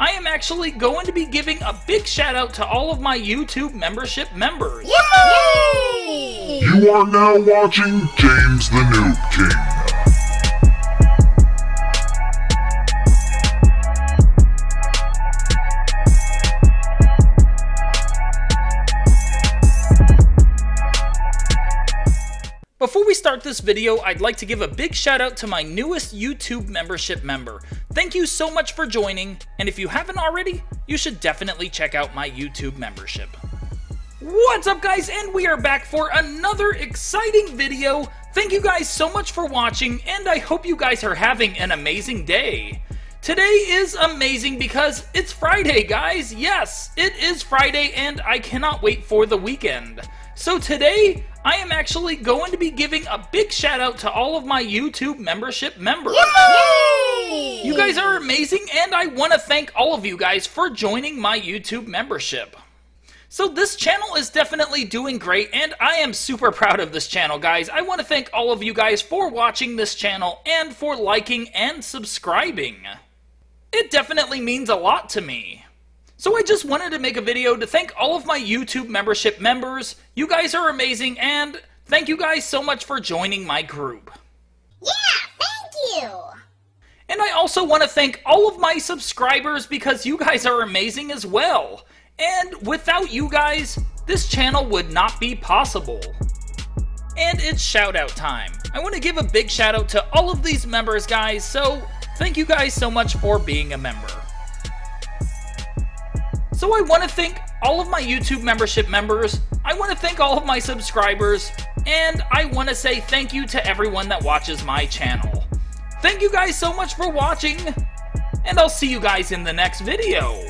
I am actually going to be giving a big shout out to all of my YouTube membership members. Yay! You are now watching James the Noob King. Before we start this video, I'd like to give a big shout out to my newest YouTube membership member. Thank you so much for joining, and if you haven't already, you should definitely check out my YouTube membership. What's up guys, and we are back for another exciting video. Thank you guys so much for watching, and I hope you guys are having an amazing day. Today is amazing because it's Friday, guys. Yes, it is Friday, and I cannot wait for the weekend. So today, I am actually going to be giving a big shout out to all of my YouTube membership members. Yay! You guys are amazing, and I want to thank all of you guys for joining my YouTube membership. So this channel is definitely doing great, and I am super proud of this channel, guys. I want to thank all of you guys for watching this channel and for liking and subscribing. It definitely means a lot to me. So I just wanted to make a video to thank all of my YouTube membership members. You guys are amazing, and thank you guys so much for joining my group. Yeah, thank you! And I also want to thank all of my subscribers because you guys are amazing as well. And without you guys, this channel would not be possible. And it's shout out time. I want to give a big shout out to all of these members, guys, so thank you guys so much for being a member. So I want to thank all of my YouTube membership members, I want to thank all of my subscribers, and I want to say thank you to everyone that watches my channel. Thank you guys so much for watching, and I'll see you guys in the next video.